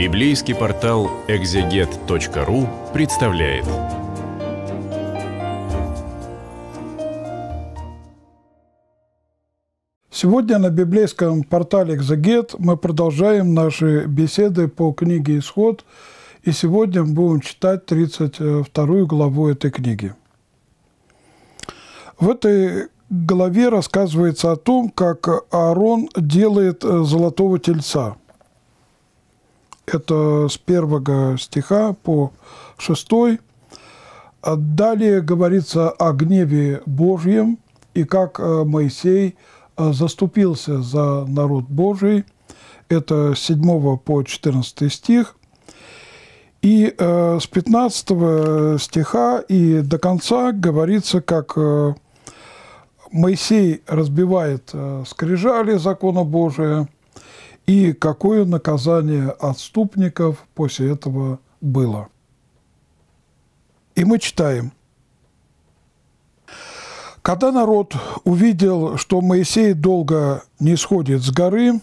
Библейский портал экзегет.ру представляет. Сегодня на библейском портале «Экзегет» мы продолжаем наши беседы по книге «Исход», и сегодня мы будем читать 32 главу этой книги. В этой главе рассказывается о том, как Аарон делает золотого тельца. Это с первого стиха по шестой. Далее говорится о гневе Божьем и как э, Моисей э, заступился за народ Божий. Это с 7 по 14 стих. И э, с 15 стиха и до конца говорится, как Моисей разбивает скрижали закона Божия – и какое наказание отступников после этого было. И мы читаем. Когда народ увидел, что Моисей долго не сходит с горы,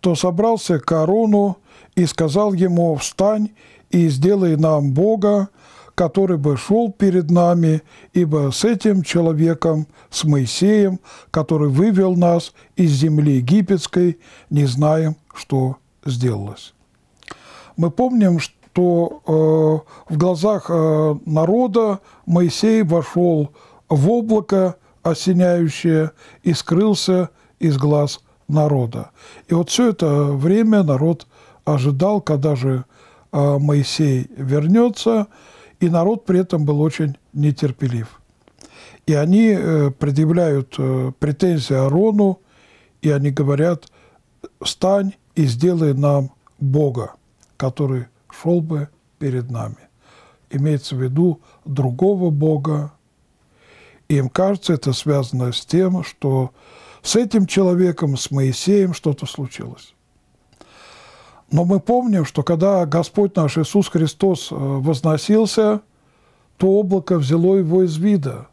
то собрался к Аарону и сказал ему, «Встань и сделай нам Бога, который бы шел перед нами, ибо с этим человеком, с Моисеем, который вывел нас из земли египетской, не знаем, что сделалось. Мы помним, что э, в глазах э, народа Моисей вошел в облако осеняющее и скрылся из глаз народа. И вот все это время народ ожидал, когда же э, Моисей вернется – и народ при этом был очень нетерпелив. И они э, предъявляют э, претензии Арону, и они говорят, встань и сделай нам Бога, который шел бы перед нами. Имеется в виду другого Бога. И им кажется, это связано с тем, что с этим человеком, с Моисеем что-то случилось. Но мы помним, что когда Господь наш Иисус Христос э, возносился, то облако взяло его из вида.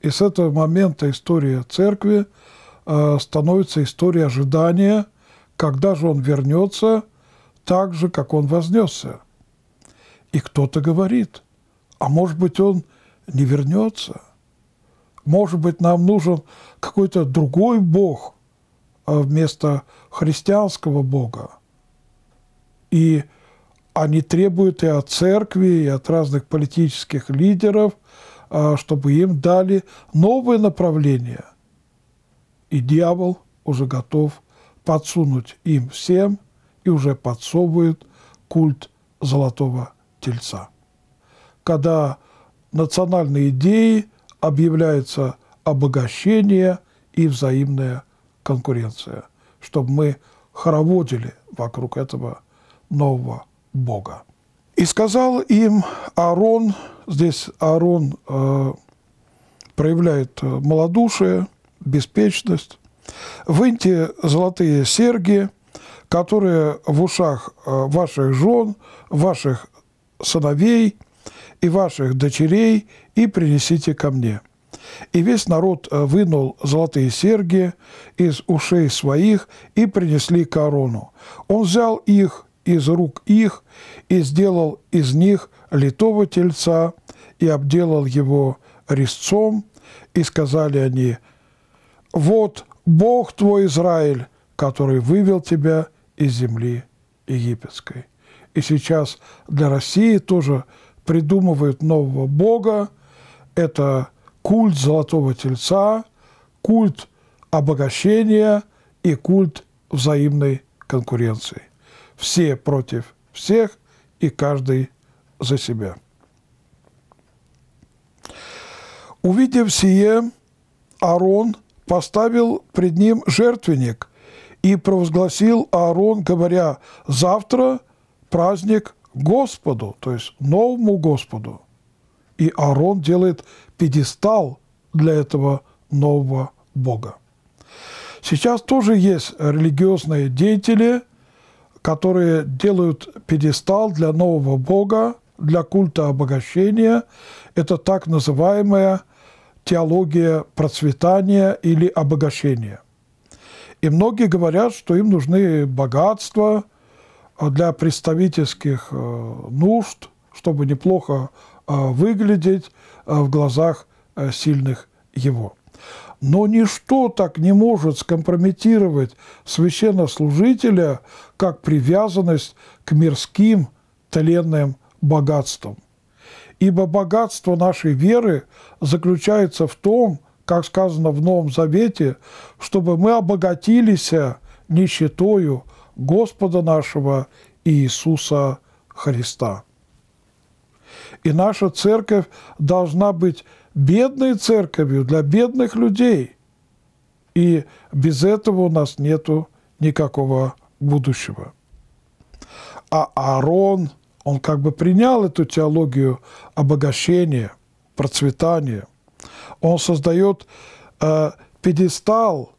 И с этого момента история церкви э, становится историей ожидания, когда же он вернется, так же, как он вознесся. И кто-то говорит, а может быть, он не вернется. Может быть, нам нужен какой-то другой Бог э, вместо христианского Бога. И они требуют и от церкви, и от разных политических лидеров, а, чтобы им дали новое направление. И дьявол уже готов подсунуть им всем и уже подсовывает культ золотого тельца. Когда национальные идеи объявляется обогащение и взаимная конкуренция, чтобы мы хороводили вокруг этого нового Бога. И сказал им Аарон, здесь Аарон э, проявляет малодушие, беспечность, выньте золотые серьги, которые в ушах э, ваших жен, ваших сыновей и ваших дочерей, и принесите ко мне. И весь народ э, вынул золотые серьги из ушей своих и принесли к Аарону. Он взял их из рук их и сделал из них литого тельца и обделал его резцом, и сказали они, «Вот Бог твой Израиль, который вывел тебя из земли египетской». И сейчас для России тоже придумывают нового Бога. Это культ золотого тельца, культ обогащения и культ взаимной конкуренции все против всех и каждый за себя. Увидев сие, Аарон поставил пред ним жертвенник и провозгласил Аарон, говоря, завтра праздник Господу, то есть новому Господу. И Аарон делает пьедестал для этого нового Бога. Сейчас тоже есть религиозные деятели, которые делают пьедестал для нового бога, для культа обогащения. Это так называемая теология процветания или обогащения. И многие говорят, что им нужны богатства, для представительских нужд, чтобы неплохо выглядеть в глазах сильных его. Но ничто так не может скомпрометировать священнослужителя, как привязанность к мирским тленным богатствам. Ибо богатство нашей веры заключается в том, как сказано в Новом Завете, чтобы мы обогатились нищетою Господа нашего Иисуса Христа. И наша церковь должна быть бедной церковью для бедных людей. И без этого у нас нету никакого будущего. А Аарон, он как бы принял эту теологию обогащения, процветания. Он создает э, пьедестал,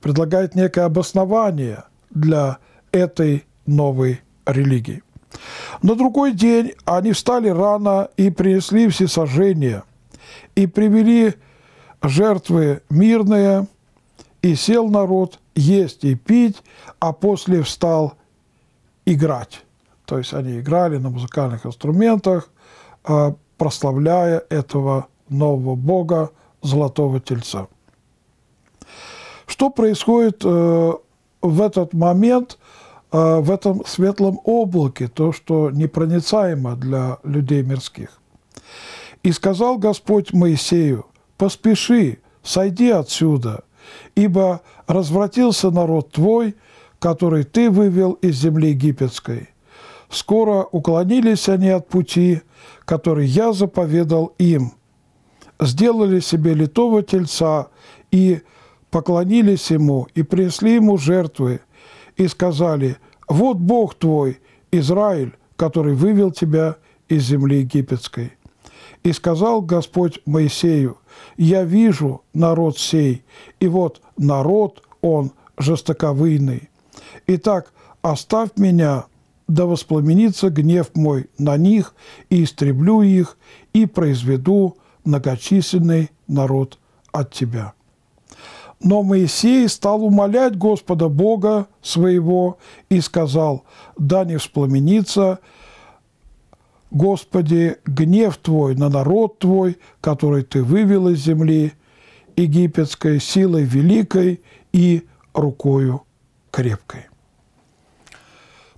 предлагает некое обоснование для этой новой религии. На другой день они встали рано и принесли все сожжения, и привели жертвы мирные, и сел народ есть и пить, а после встал играть. То есть они играли на музыкальных инструментах, а, прославляя этого нового бога, золотого тельца. Что происходит э, в этот момент, э, в этом светлом облаке, то, что непроницаемо для людей мирских? «И сказал Господь Моисею, поспеши, сойди отсюда, ибо развратился народ твой, который ты вывел из земли египетской. Скоро уклонились они от пути, который я заповедал им. Сделали себе литого тельца и поклонились ему, и принесли ему жертвы, и сказали, «Вот Бог твой, Израиль, который вывел тебя из земли египетской». И сказал Господь Моисею, «Я вижу народ сей, и вот народ он жестоковыйный. Итак, оставь меня, да воспламенится гнев мой на них, и истреблю их, и произведу многочисленный народ от тебя». Но Моисей стал умолять Господа Бога своего и сказал, «Да не воспламенится Господи, гнев Твой на народ Твой, который Ты вывел из земли египетской силой великой и рукою крепкой.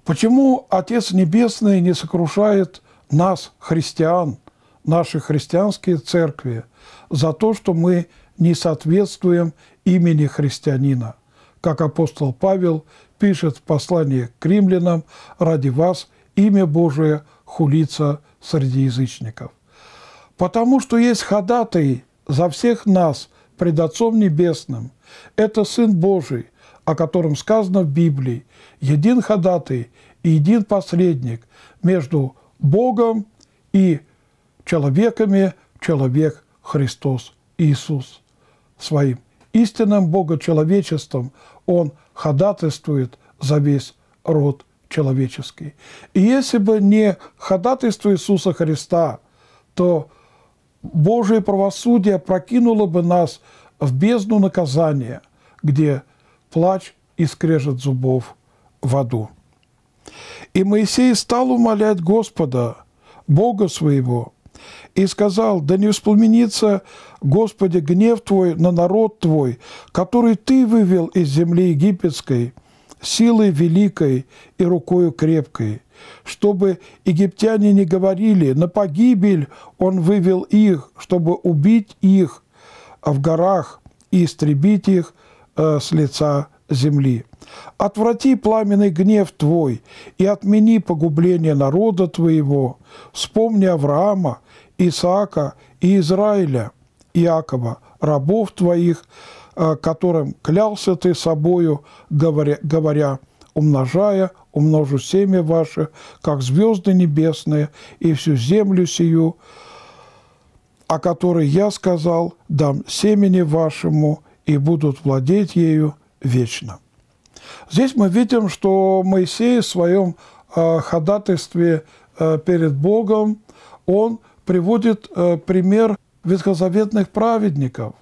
Почему Отец Небесный не сокрушает нас, христиан, наши христианские церкви, за то, что мы не соответствуем имени христианина? Как апостол Павел пишет в послании к римлянам, ради вас имя Божие – хулиться среди язычников. Потому что есть ходатай за всех нас пред Отцом Небесным. Это Сын Божий, о котором сказано в Библии, един ходатай и един посредник между Богом и человеками, человек Христос Иисус. Своим истинным богочеловечеством Он ходатайствует за весь род человеческий. И если бы не ходатайство Иисуса Христа, то Божие правосудие прокинуло бы нас в бездну наказания, где плач и скрежет зубов в аду. И Моисей стал умолять Господа, Бога своего, и сказал, да не воспламенится, Господи, гнев Твой на народ Твой, который Ты вывел из земли египетской – силой великой и рукою крепкой, чтобы египтяне не говорили, на погибель он вывел их, чтобы убить их в горах и истребить их э, с лица земли. Отврати пламенный гнев твой и отмени погубление народа твоего. Вспомни Авраама, Исаака и Израиля, Иакова, рабов твоих, которым клялся ты собою, говоря, говоря умножая, умножу семя ваше, как звезды небесные, и всю землю сию, о которой я сказал, дам семени вашему, и будут владеть ею вечно. Здесь мы видим, что Моисей в своем э, ходатайстве э, перед Богом, он приводит пример ветхозаветных праведников,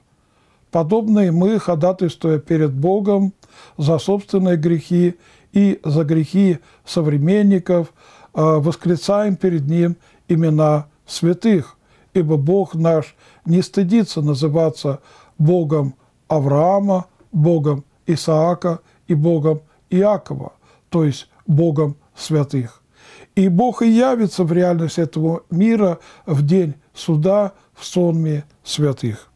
подобные мы, ходатайствуя перед Богом за собственные грехи и за грехи современников восклицаем перед Ним имена святых, ибо Бог наш не стыдится называться Богом Авраама, Богом Исаака и Богом Иакова, то есть Богом святых. И Бог и явится в реальность этого мира в день суда в сонме святых.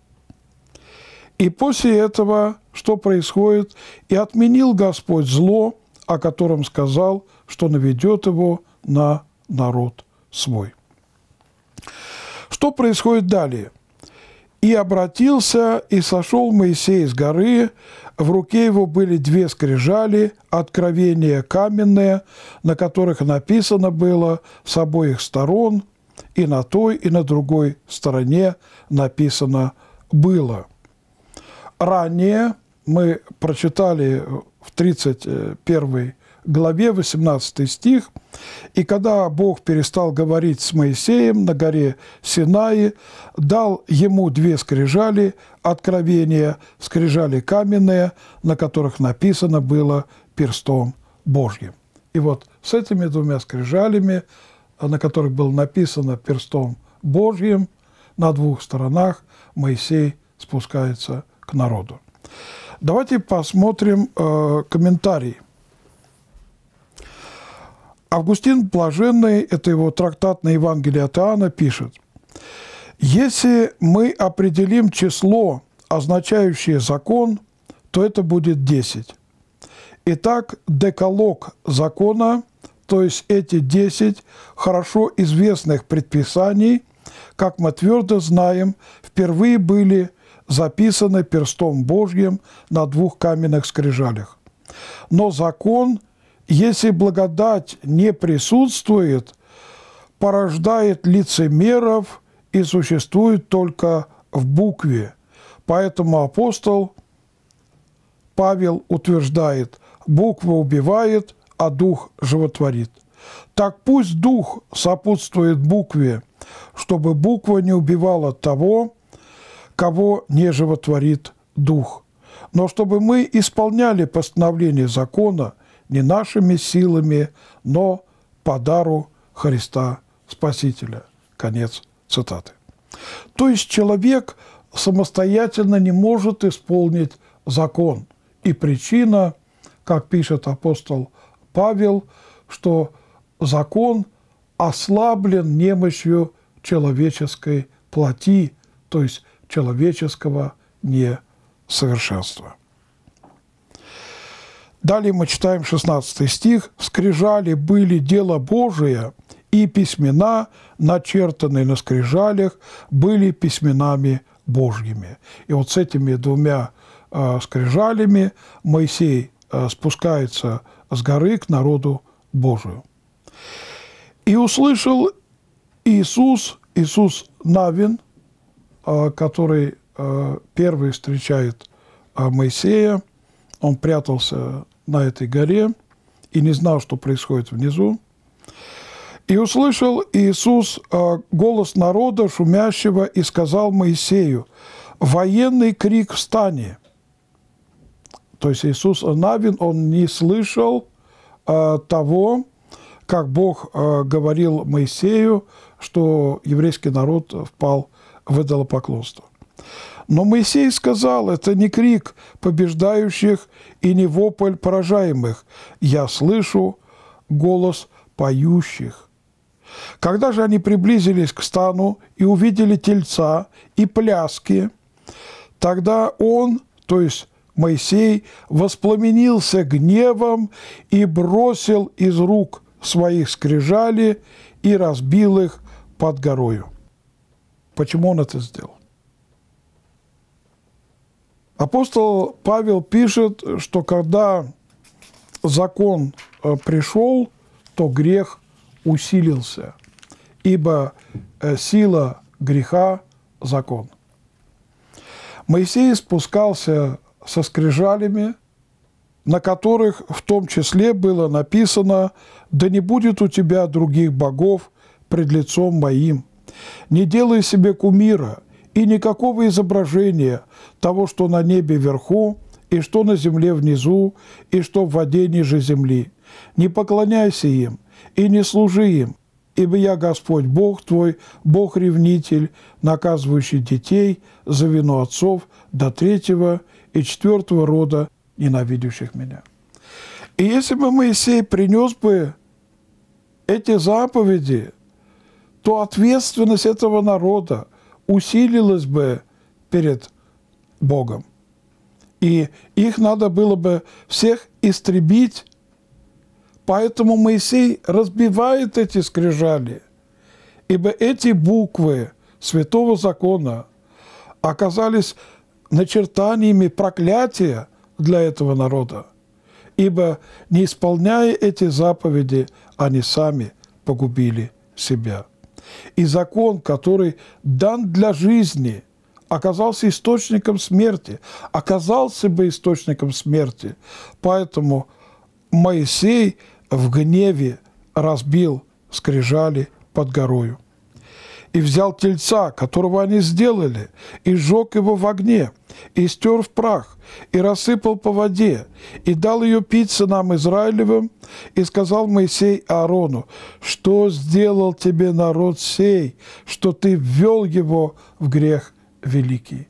И после этого что происходит? «И отменил Господь зло, о котором сказал, что наведет его на народ свой». Что происходит далее? «И обратился, и сошел Моисей с горы, в руке его были две скрижали, откровения каменные, на которых написано было с обоих сторон, и на той, и на другой стороне написано было». Ранее мы прочитали в 31 главе 18 стих, «И когда Бог перестал говорить с Моисеем на горе Синаи, дал ему две скрижали, откровения, скрижали каменные, на которых написано было перстом Божьим». И вот с этими двумя скрижалями, на которых было написано перстом Божьим, на двух сторонах Моисей спускается к народу. Давайте посмотрим э, комментарий – Августин Блаженный, это его трактат на Евангелие от Иоанна, пишет, «Если мы определим число, означающее закон, то это будет 10. Итак, декалог закона, то есть эти 10 хорошо известных предписаний, как мы твердо знаем, впервые были записаны перстом Божьим на двух каменных скрижалях. Но закон – если благодать не присутствует, порождает лицемеров и существует только в букве. Поэтому апостол Павел утверждает, буква убивает, а дух животворит. Так пусть дух сопутствует букве, чтобы буква не убивала того, кого не животворит дух. Но чтобы мы исполняли постановление закона – не нашими силами, но по дару Христа Спасителя. Конец цитаты. То есть человек самостоятельно не может исполнить закон. И причина, как пишет апостол Павел, что закон ослаблен немощью человеческой плоти, то есть человеческого несовершенства. Далее мы читаем 16 стих. «Скрижали были дело Божие, и письмена, начертанные на скрижалях, были письменами Божьими». И вот с этими двумя э, скрижалями Моисей э, спускается с горы к народу Божию. «И услышал Иисус, Иисус Навин, который э, первый встречает э, Моисея, он прятался на этой горе и не знал, что происходит внизу. И услышал Иисус голос народа, шумящего, и сказал Моисею, «Военный крик встани!» То есть Иисус Навин, он не слышал того, как Бог говорил Моисею, что еврейский народ впал в идолопоклонство. Но Моисей сказал, это не крик побеждающих и не вопль поражаемых. Я слышу голос поющих. Когда же они приблизились к стану и увидели тельца и пляски, тогда он, то есть Моисей, воспламенился гневом и бросил из рук своих скрижали и разбил их под горою. Почему он это сделал? Апостол Павел пишет, что когда закон э, пришел, то грех усилился, ибо э, сила греха – закон. Моисей спускался со скрижалями, на которых в том числе было написано «Да не будет у тебя других богов пред лицом моим, не делай себе кумира, и никакого изображения того, что на небе вверху, и что на земле внизу, и что в воде ниже земли. Не поклоняйся им и не служи им, ибо я Господь Бог твой, Бог-ревнитель, наказывающий детей за вину отцов до третьего и четвертого рода, ненавидящих меня». И если бы Моисей принес бы эти заповеди, то ответственность этого народа усилилась бы перед Богом. И их надо было бы всех истребить. Поэтому Моисей разбивает эти скрижали, ибо эти буквы Святого Закона оказались начертаниями проклятия для этого народа ибо, не исполняя эти заповеди, они сами погубили себя. И закон, который дан для жизни, оказался источником смерти, оказался бы источником смерти. Поэтому Моисей в гневе разбил скрижали под горою и взял тельца, которого они сделали, и сжег его в огне, и стер в прах, и рассыпал по воде, и дал ее пить сынам Израилевым, и сказал Моисей Аарону, что сделал тебе народ сей, что ты ввел его в грех великий.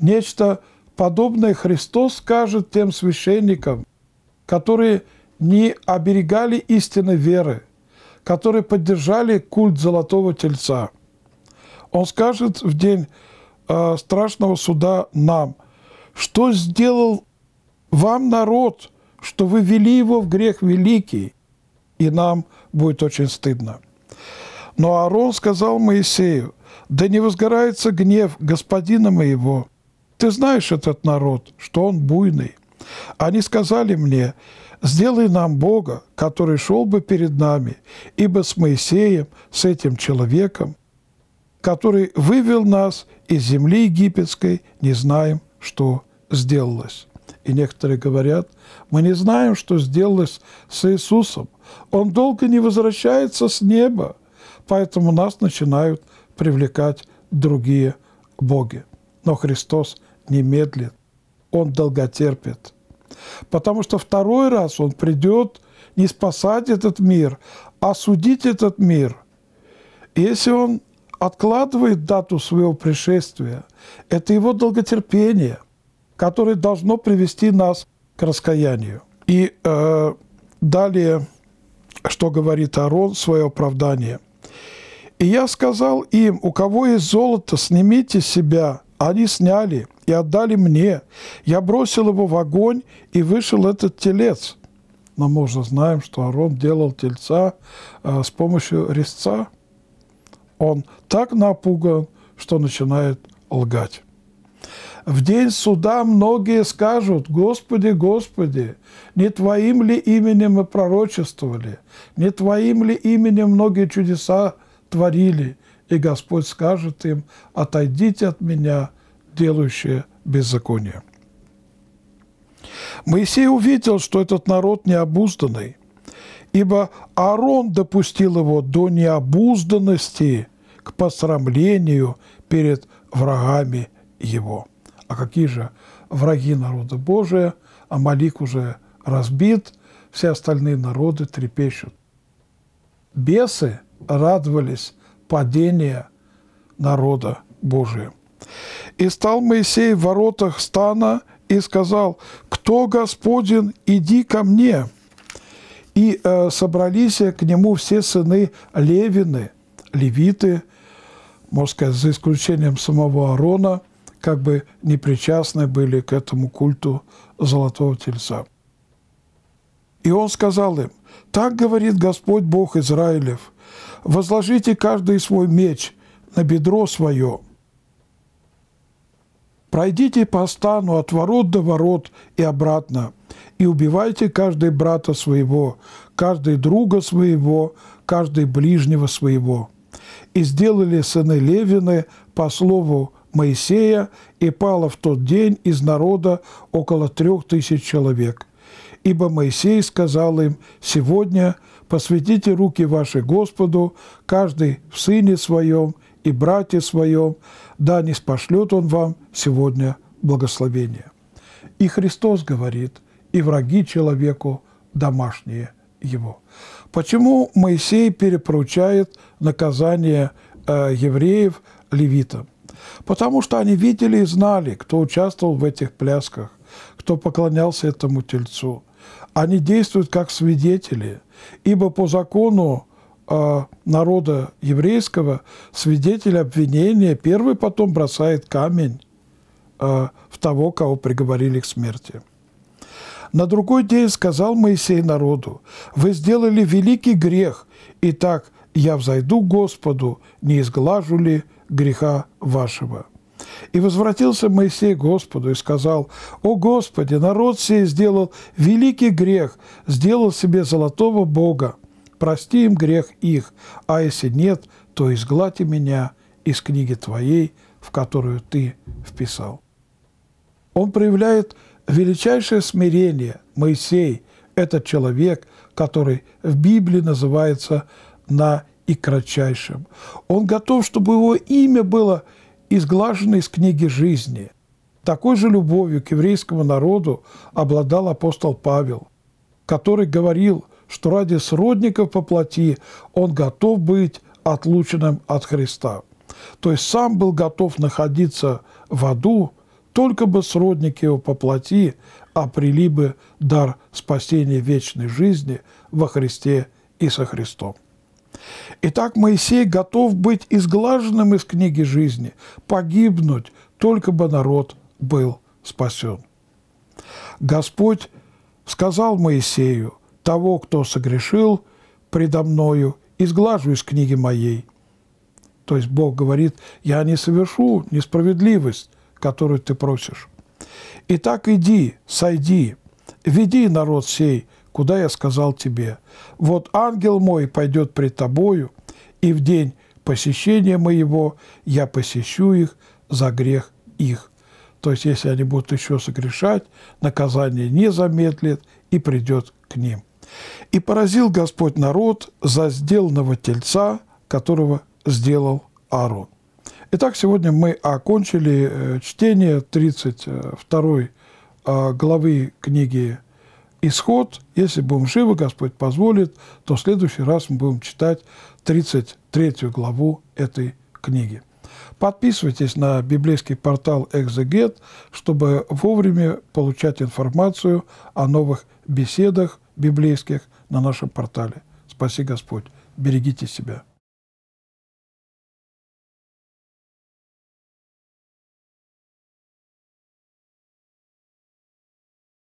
Нечто подобное Христос скажет тем священникам, которые не оберегали истины веры, которые поддержали культ золотого тельца – он скажет в день э, страшного суда нам, что сделал вам народ, что вы вели его в грех великий, и нам будет очень стыдно. Но Аарон сказал Моисею, да не возгорается гнев господина моего. Ты знаешь этот народ, что он буйный. Они сказали мне, сделай нам Бога, который шел бы перед нами, ибо с Моисеем, с этим человеком, который вывел нас из земли египетской, не знаем, что сделалось. И некоторые говорят, мы не знаем, что сделалось с Иисусом. Он долго не возвращается с неба, поэтому нас начинают привлекать другие боги. Но Христос не медлит, Он долготерпит. Потому что второй раз Он придет не спасать этот мир, а судить этот мир. Если Он откладывает дату своего пришествия, это его долготерпение, которое должно привести нас к раскаянию. И э, далее, что говорит Аарон, свое оправдание. «И я сказал им, у кого есть золото, снимите себя». Они сняли и отдали мне. Я бросил его в огонь, и вышел этот телец. Но мы уже знаем, что Аарон делал тельца э, с помощью резца – он так напуган, что начинает лгать. В день суда многие скажут, Господи, Господи, не Твоим ли именем мы пророчествовали, не Твоим ли именем многие чудеса творили? И Господь скажет им, отойдите от меня, делающие беззаконие. Моисей увидел, что этот народ необузданный, ибо Аарон допустил его до необузданности к посрамлению перед врагами его. А какие же враги народа Божия? Амалик уже разбит, все остальные народы трепещут. Бесы радовались падения народа Божия. И стал Моисей в воротах стана и сказал, «Кто Господен, иди ко мне». И э, собрались к нему все сыны Левины, левиты, можно сказать, за исключением самого Аарона, как бы не причастны были к этому культу Золотого Тельца. И он сказал им, «Так говорит Господь Бог Израилев, возложите каждый свой меч на бедро свое, пройдите по стану от ворот до ворот и обратно, и убивайте каждый брата своего, каждый друга своего, каждый ближнего своего» и сделали сыны Левины по слову Моисея, и пало в тот день из народа около трех тысяч человек. Ибо Моисей сказал им, «Сегодня посвятите руки ваши Господу, каждый в сыне своем и брате своем, да не спошлет он вам сегодня благословение». И Христос говорит, и враги человеку домашние его. Почему Моисей перепоручает наказание э, евреев левитам? Потому что они видели и знали, кто участвовал в этих плясках, кто поклонялся этому тельцу. Они действуют как свидетели, ибо по закону э, народа еврейского свидетель обвинения первый потом бросает камень э, в того, кого приговорили к смерти. На другой день сказал Моисей народу, «Вы сделали великий грех, и так я взойду к Господу, не изглажу ли греха вашего». И возвратился Моисей к Господу и сказал, «О Господи, народ сей сделал великий грех, сделал себе золотого Бога. Прости им грех их, а если нет, то изгладьте меня из книги Твоей, в которую Ты вписал». Он проявляет величайшее смирение. Моисей – это человек, который в Библии называется на и кратчайшим. Он готов, чтобы его имя было изглажено из книги жизни. Такой же любовью к еврейскому народу обладал апостол Павел, который говорил, что ради сродников по плоти он готов быть отлученным от Христа. То есть сам был готов находиться в аду, только бы сродники его по плоти обрели бы дар спасения вечной жизни во Христе и со Христом. Итак, Моисей готов быть изглаженным из книги жизни, погибнуть, только бы народ был спасен. Господь сказал Моисею, того, кто согрешил предо мною, изглажу из книги моей. То есть Бог говорит, я не совершу несправедливость, которую ты просишь. Итак, иди, сойди, веди народ сей, куда я сказал тебе. Вот ангел мой пойдет пред тобою, и в день посещения моего я посещу их за грех их. То есть, если они будут еще согрешать, наказание не замедлит и придет к ним. И поразил Господь народ за сделанного тельца, которого сделал Аарон. Итак, сегодня мы окончили э, чтение 32 э, главы книги исход, если будем живы, Господь позволит, то в следующий раз мы будем читать 33 главу этой книги. Подписывайтесь на библейский портал «Экзегет», чтобы вовремя получать информацию о новых беседах библейских на нашем портале. Спаси Господь. Берегите себя.